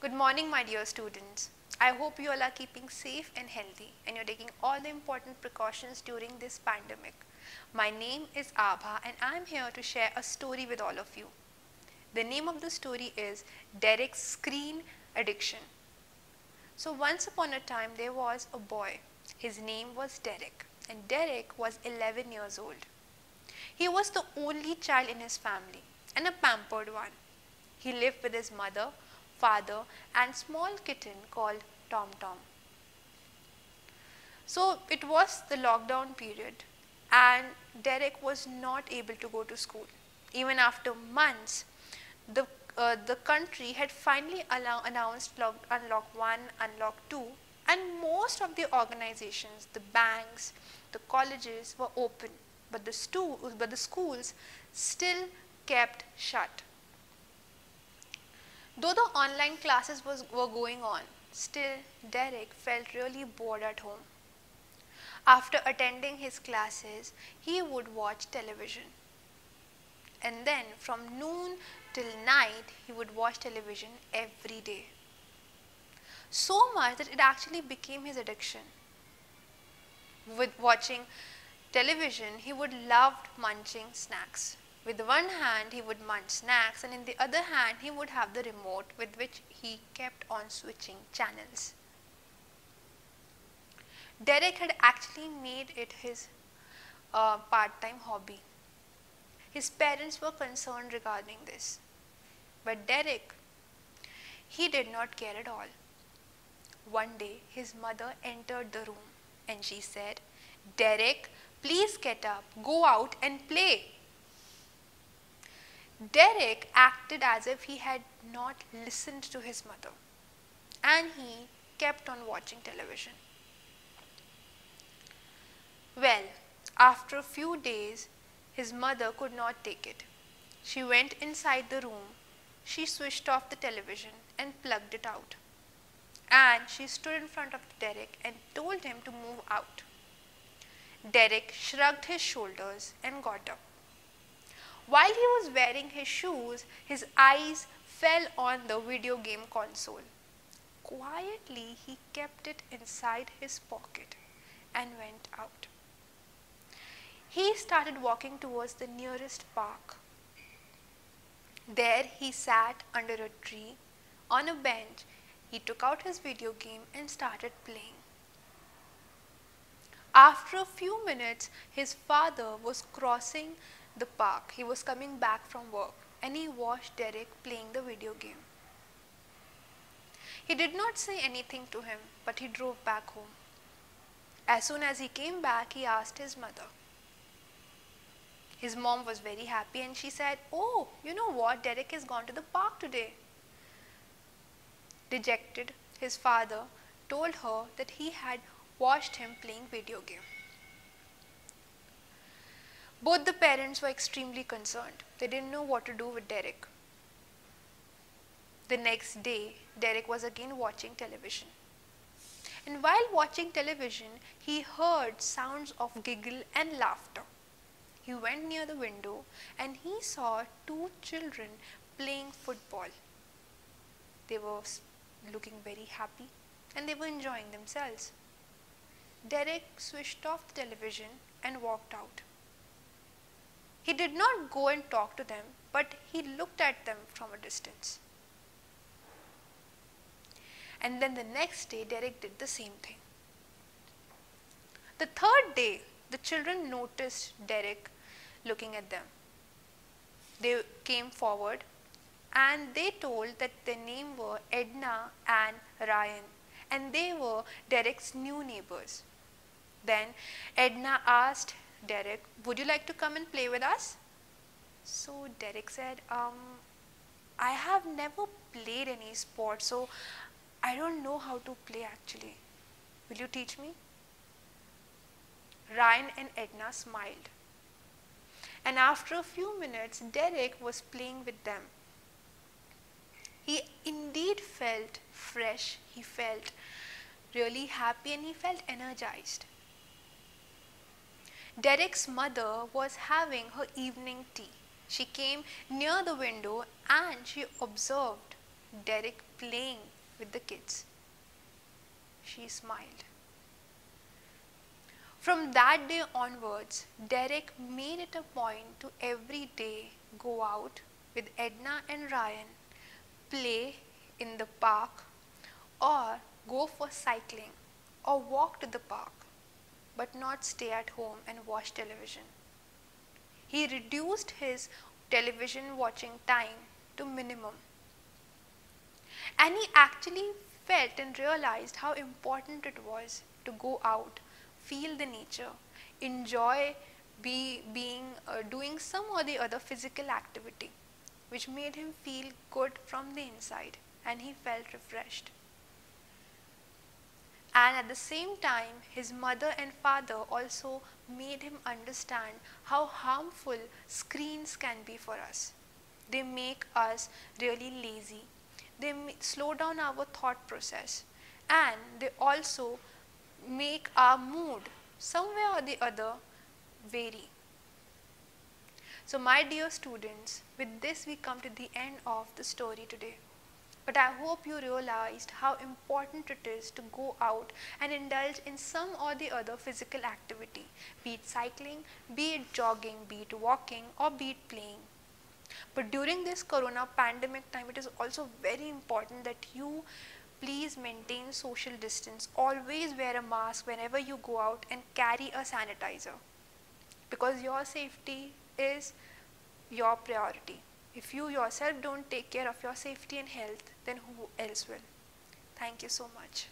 Good morning, my dear students. I hope you all are keeping safe and healthy and you're taking all the important precautions during this pandemic. My name is Abha and I'm here to share a story with all of you. The name of the story is Derek's Screen Addiction. So once upon a time there was a boy. His name was Derek and Derek was 11 years old. He was the only child in his family and a pampered one. He lived with his mother, father and small kitten called Tom Tom. So it was the lockdown period and Derek was not able to go to school. Even after months, the, uh, the country had finally allow, announced log, Unlock 1, Unlock 2 and most of the organizations, the banks, the colleges were open but the, but the schools still kept shut. Though the online classes was, were going on, still Derek felt really bored at home. After attending his classes, he would watch television. And then from noon till night, he would watch television every day. So much that it actually became his addiction. With watching television, he would love munching snacks. With one hand he would munch snacks and in the other hand he would have the remote with which he kept on switching channels. Derek had actually made it his uh, part-time hobby. His parents were concerned regarding this. But Derek, he did not care at all. One day his mother entered the room and she said, Derek, please get up, go out and play. Derek acted as if he had not listened to his mother and he kept on watching television. Well, after a few days, his mother could not take it. She went inside the room, she switched off the television and plugged it out. And she stood in front of Derek and told him to move out. Derek shrugged his shoulders and got up. While he was wearing his shoes, his eyes fell on the video game console. Quietly, he kept it inside his pocket and went out. He started walking towards the nearest park. There he sat under a tree on a bench. He took out his video game and started playing. After a few minutes, his father was crossing the park. He was coming back from work and he watched Derek playing the video game. He did not say anything to him, but he drove back home. As soon as he came back, he asked his mother. His mom was very happy and she said, Oh, you know what? Derek has gone to the park today. Dejected, his father told her that he had watched him playing video game. Both the parents were extremely concerned. They didn't know what to do with Derek. The next day, Derek was again watching television. And while watching television, he heard sounds of giggle and laughter. He went near the window and he saw two children playing football. They were looking very happy and they were enjoying themselves. Derek switched off the television and walked out. He did not go and talk to them, but he looked at them from a distance. And then the next day, Derek did the same thing. The third day, the children noticed Derek looking at them. They came forward and they told that their name were Edna and Ryan and they were Derek's new neighbors. Then Edna asked Derek, would you like to come and play with us? So Derek said, um, I have never played any sport, so I don't know how to play actually. Will you teach me? Ryan and Edna smiled. And after a few minutes, Derek was playing with them. He indeed felt fresh, he felt really happy, and he felt energized. Derek's mother was having her evening tea. She came near the window and she observed Derek playing with the kids. She smiled. From that day onwards, Derek made it a point to every day go out with Edna and Ryan, play in the park, or go for cycling, or walk to the park, but not stay at home and watch television. He reduced his television watching time to minimum. And he actually felt and realized how important it was to go out feel the nature, enjoy be, being, uh, doing some or the other physical activity which made him feel good from the inside and he felt refreshed. And at the same time, his mother and father also made him understand how harmful screens can be for us. They make us really lazy. They slow down our thought process and they also make our mood somewhere or the other vary. So my dear students, with this we come to the end of the story today. But I hope you realized how important it is to go out and indulge in some or the other physical activity, be it cycling, be it jogging, be it walking or be it playing. But during this corona pandemic time, it is also very important that you please maintain social distance. Always wear a mask whenever you go out and carry a sanitizer because your safety is your priority. If you yourself don't take care of your safety and health, then who else will? Thank you so much.